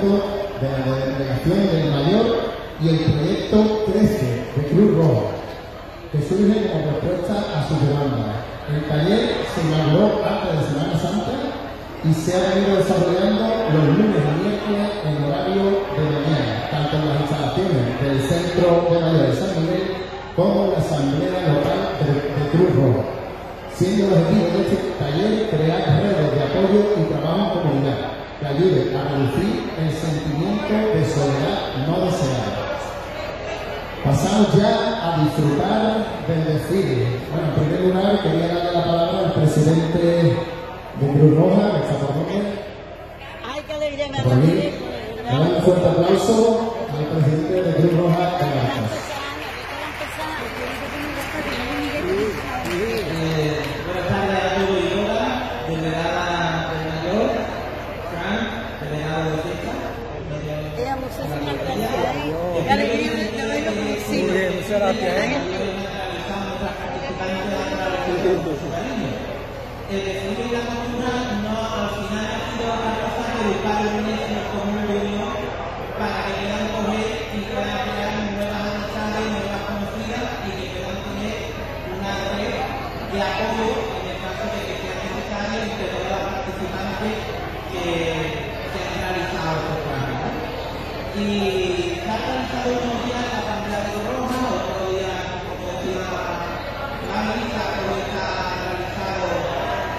de la delegación del Mayor y el proyecto 13 de Cruz Roja, que surge como respuesta a su demanda. El taller se inauguró antes de Semana Santa y se ha venido desarrollando los lunes y miércoles en horario de mañana, tanto en las instalaciones del Centro de Mayor de San Miguel como en la Asamblea Local de, de Cruz Roja, siendo el objetivo de este taller crear redes de apoyo y trabajo en comunidad que ayude a reducir el sentimiento de soledad no deseada. Pasamos ya a disfrutar del desfile. Bueno, en primer lugar quería darle la palabra al presidente de Cruz Roja, por aquí. Ay, qué alegría Por un fuerte aplauso El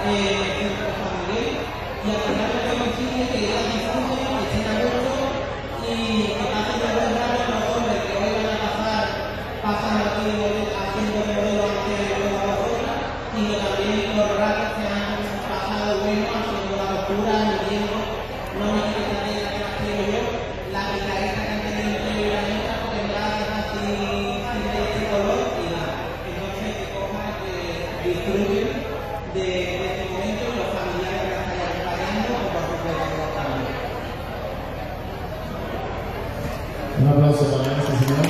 en el centro San Miguel, y final lo que que a gusto y Un aplauso para ese señor.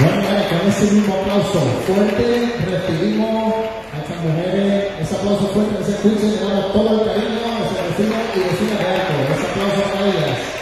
Bueno, ya, con ese mismo aplauso fuerte recibimos a estas mujeres, ese aplauso fuerte, ese escuche, le damos todo el cariño nuestros vecinos y vecinas de Alto. Ese aplauso para ellas.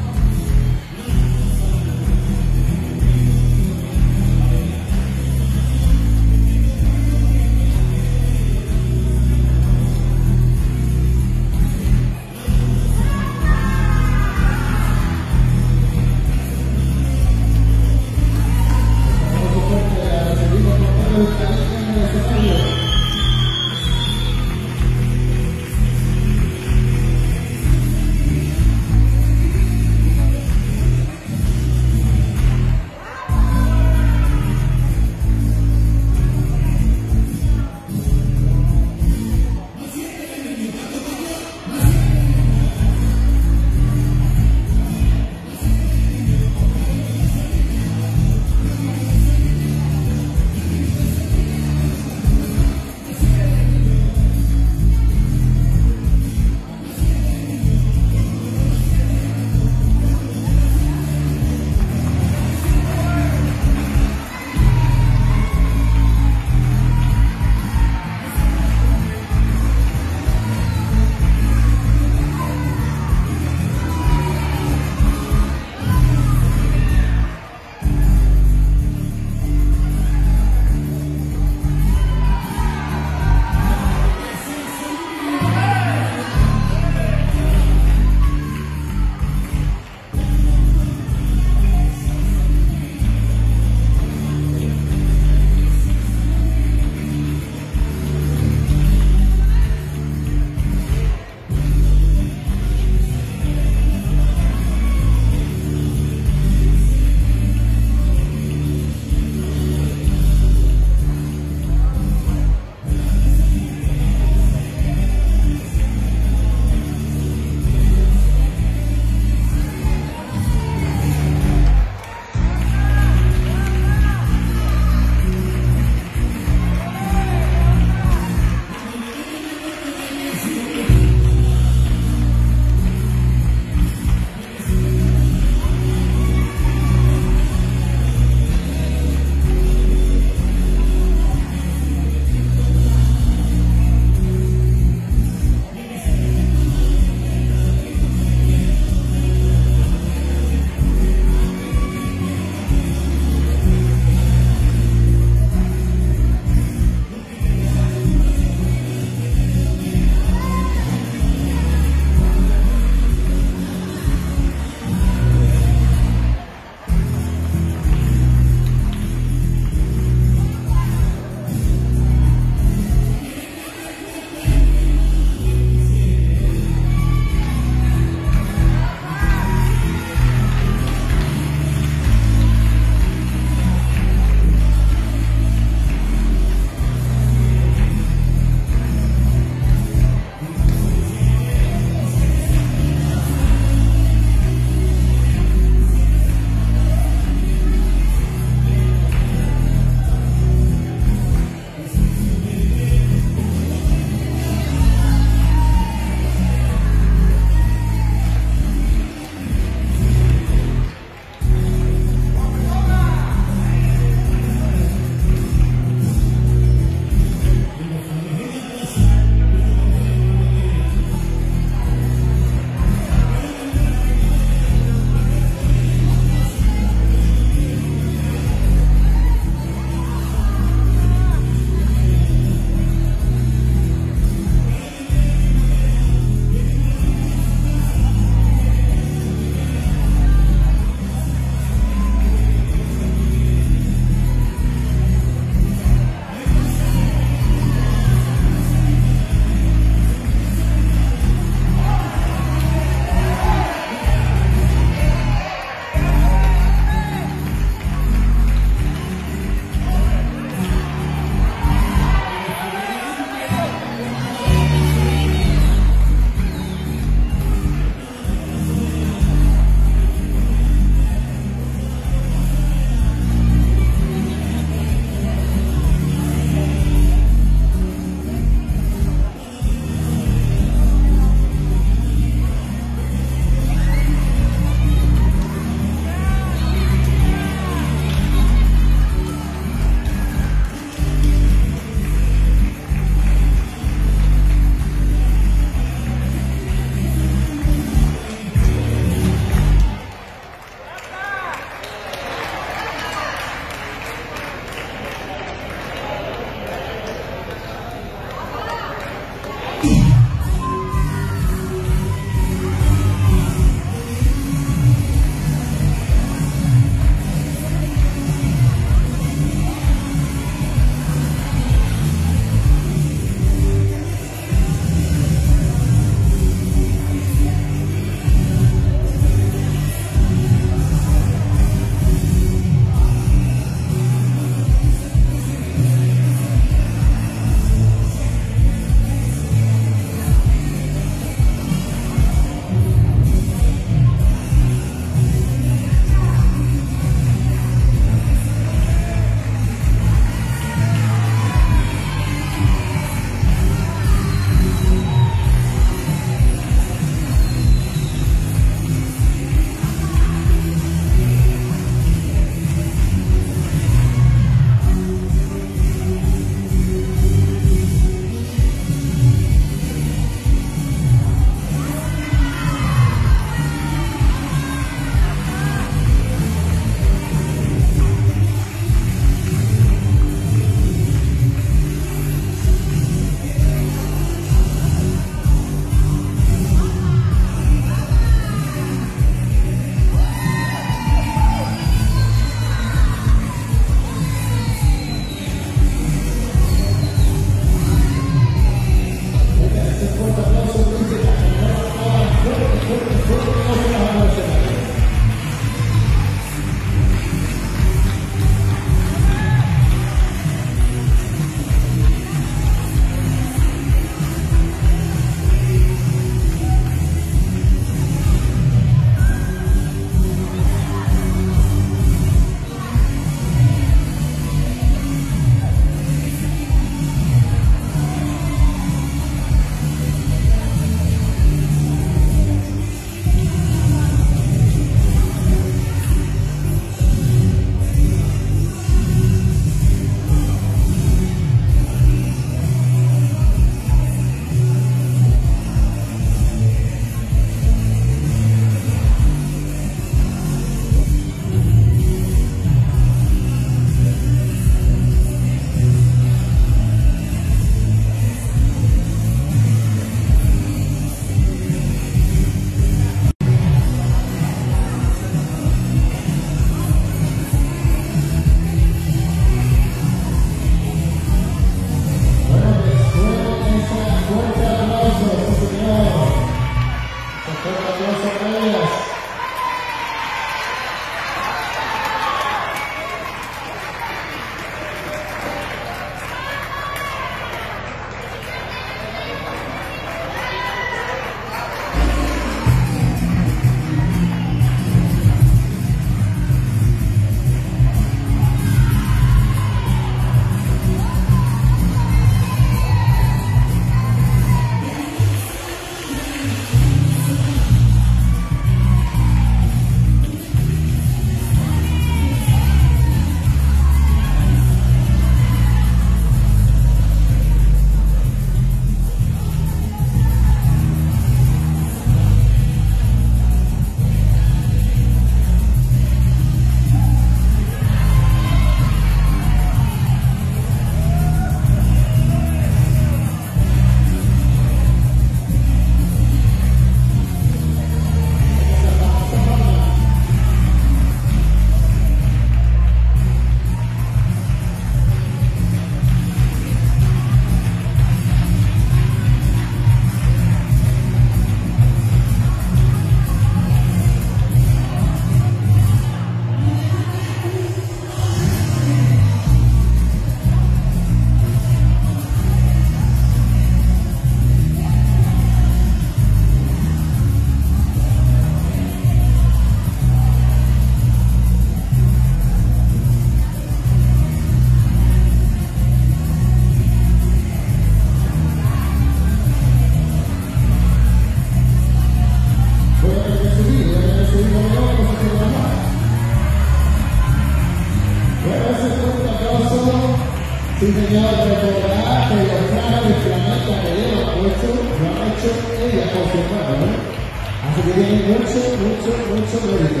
Mucho, mucho, mucho mérito.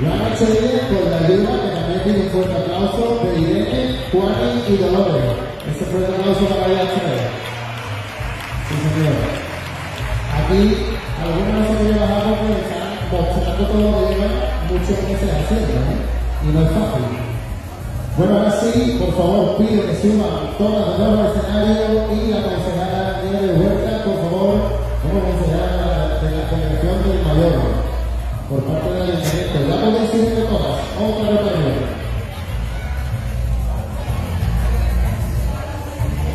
Lo han hecho bien con la ayuda, que también tiene un fuerte aplauso de Irene, Juan y Dolores. Ese fue el aplauso para tres. Sí, señor. Aquí, no se pueden bajar porque están mostrando todo lo que llevan muchos meses haciendo, ¿no? Y no es fácil. Bueno, ahora sí, por favor, pido que suban todas nuevo al escenario y la concejala de Huerta, por favor, como concejala de la Federación del Mayor, por parte del Ayuntamiento. Ya podéis de todas, otra para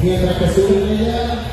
Mientras que suben ella,